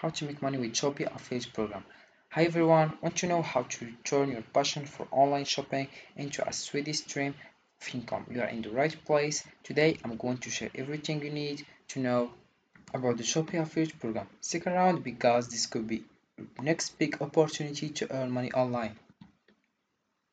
how to make money with Shopee affiliate program. Hi everyone, want to know how to turn your passion for online shopping into a steady stream of income? You are in the right place. Today I'm going to share everything you need to know about the Shopee affiliate program. Stick around because this could be next big opportunity to earn money online.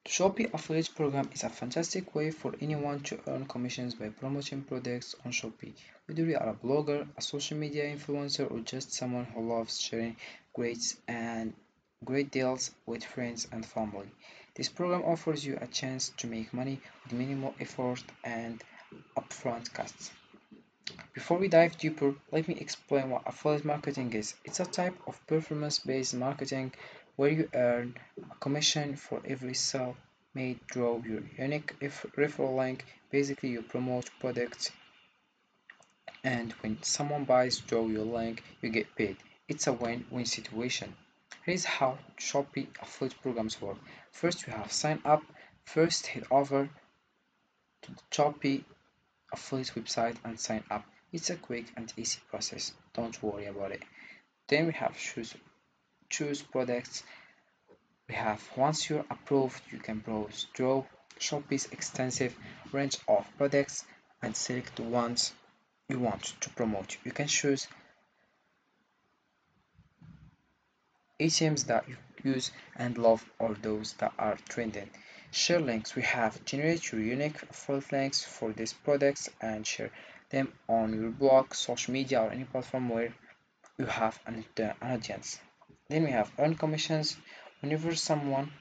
Shopee affiliate program is a fantastic way for anyone to earn commissions by promoting products on Shopee. Whether you are a blogger, a social media influencer, or just someone who loves sharing great and great deals with friends and family. This program offers you a chance to make money with minimal effort and upfront costs. Before we dive deeper, let me explain what affiliate marketing is. It's a type of performance-based marketing where you earn a commission for every sale made through your unique referral link. Basically, you promote products and when someone buys through your link, you get paid. It's a win-win situation. Here's how Shopee affiliate programs work. First, we have sign up. First, head over to the Shopee affiliate website and sign up. It's a quick and easy process. Don't worry about it. Then we have choose choose products we have. Once you're approved you can browse through Shopee's extensive range of products and select the ones you want to promote. You can choose items that you use and love or those that are trending. Share links. We have generate your unique affiliate links for these products and share them on your blog social media or any platform where you have an, an audience then we have earn commissions. Whenever someone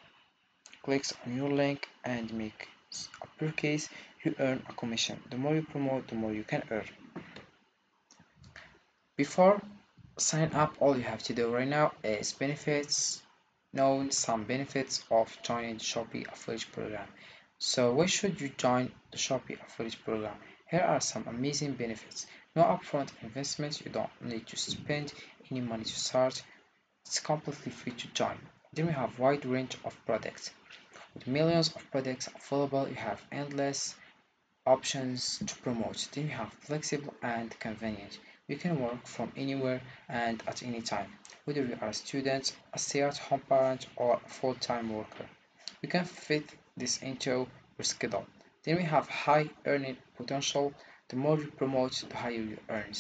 clicks on your link and makes a purchase, you earn a commission. The more you promote, the more you can earn. Before sign up, all you have to do right now is benefits, know some benefits of joining the Shopee affiliate program. So why should you join the Shopee affiliate program? Here are some amazing benefits. No upfront investments, you don't need to spend any money to start. It's completely free to join. Then we have wide range of products. With millions of products available, you have endless options to promote. Then you have flexible and convenient. You can work from anywhere and at any time, whether you are a student, a stay-at-home parent, or a full-time worker. You can fit this into your schedule. Then we have high earning potential. The more you promote, the higher you earn.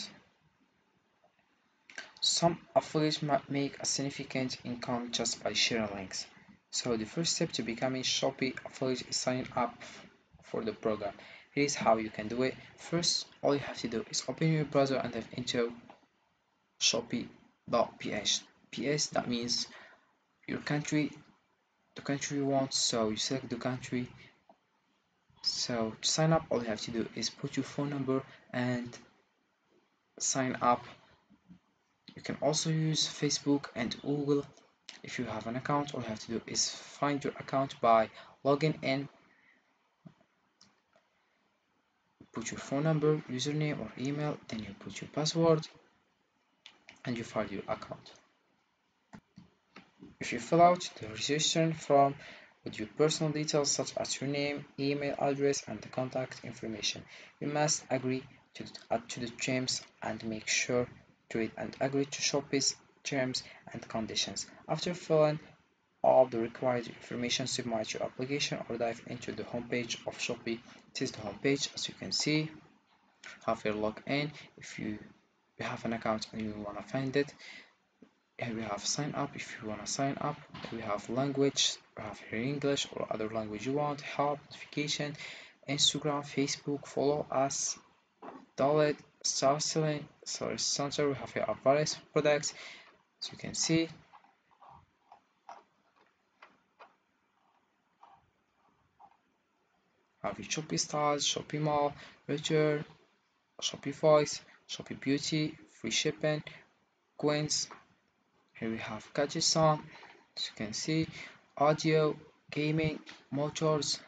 Some affiliates might make a significant income just by sharing links. So the first step to becoming Shopee affiliate is signing up for the program. Here's how you can do it. First, all you have to do is open your browser and type into shopee.ph. PS that means your country, the country you want. So you select the country. So to sign up, all you have to do is put your phone number and sign up you can also use Facebook and Google if you have an account. All you have to do is find your account by logging in put your phone number username or email then you put your password and you find your account. If you fill out the registration form with your personal details such as your name email address and the contact information you must agree to, to the terms and make sure to it and agree to Shopee's terms and conditions. After filling all the required information, submit your application or dive into the homepage of Shopee. This is the homepage as you can see. Have your login if you, have an account and you want to find it. We have sign up if you want to sign up. We have language, we have here English or other language you want, help, notification, Instagram, Facebook, follow us, download selling sorry center we have here our various products as you can see have your Shopee Stars, Shopee Mall, Return, Shopee Voice, Shopee Beauty, free shipping, coins. Here we have gadget song, as you can see, audio, gaming, motors,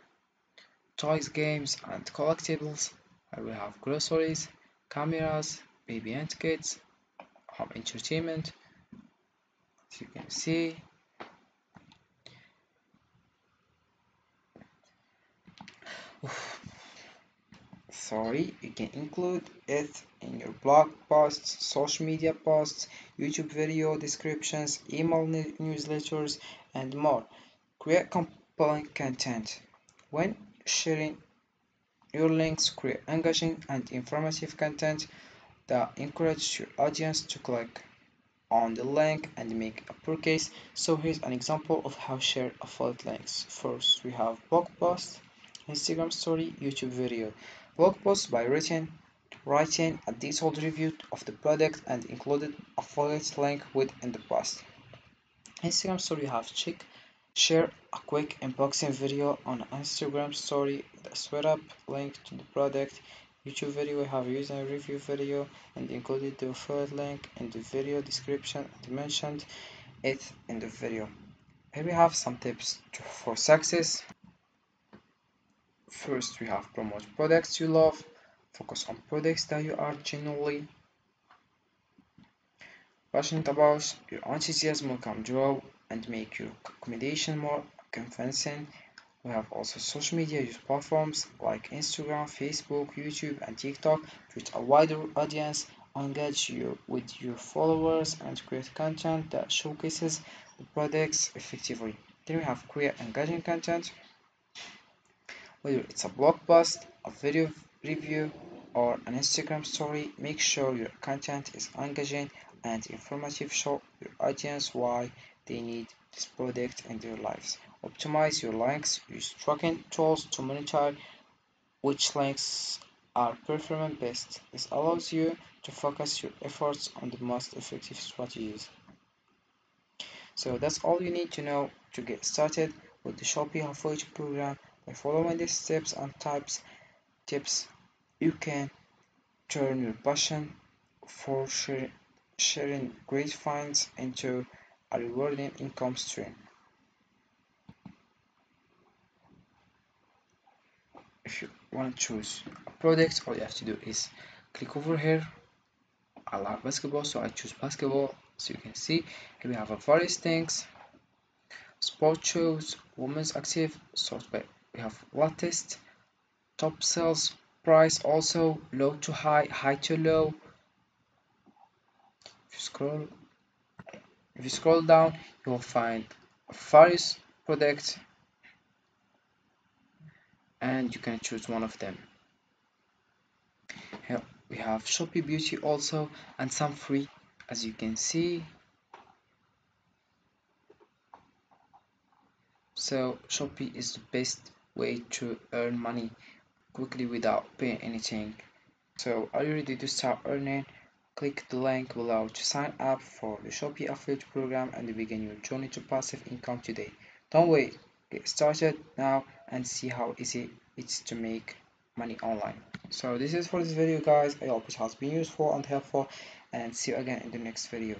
toys, games, and collectibles. Here we have groceries, cameras, baby and kids, home entertainment, as you can see. sorry, you can include it in your blog posts social media posts youtube video descriptions email newsletters and more. Create compelling content. When sharing your links create engaging and informative content that encourages your audience to click on the link and make a purchase. So here's an example of how share affiliate links. First we have blog post instagram story youtube video. Blog post by written writing a detailed review of the product and included affiliate link within the post. Instagram story have check share a quick unboxing video on instagram story the sweat up link to the product YouTube video we have used a review video and included the affiliate link in the video description and mentioned it in the video. Here we have some tips to, for success. First, we have promote products you love, focus on products that you are genuinely passionate about. Your enthusiasm will come draw and make your accommodation more convincing we have also social media use platforms like Instagram, Facebook, YouTube, and TikTok to reach a wider audience, engage you with your followers, and create content that showcases the products effectively. Then we have create engaging content, whether it's a blog post, a video review, or an Instagram story, make sure your content is engaging and informative. Show your audience why they need this product in their lives. Optimize your links. Use tracking tools to monitor which links are performing best. This allows you to focus your efforts on the most effective strategies. So that's all you need to know to get started with the Shopee Affiliate program. By following these steps and types tips, you can turn your passion for sharing great finds into a rewarding income stream. if you want to choose a product all you have to do is click over here. I like basketball so I choose basketball. So you can see here we have a various things. Sport shoes women's active sort by we have latest top sales price also low to high high to low. If you scroll if you scroll down you will find various products and you can choose one of them. Here we have Shopee Beauty also and some free as you can see. So Shopee is the best way to earn money quickly without paying anything. So are you ready to start earning click the link below to sign up for the Shopee affiliate program and begin your journey to passive income today. Don't wait. Get started now and see how easy it's to make money online. So this is for this video guys. I hope it has been useful and helpful and see you again in the next video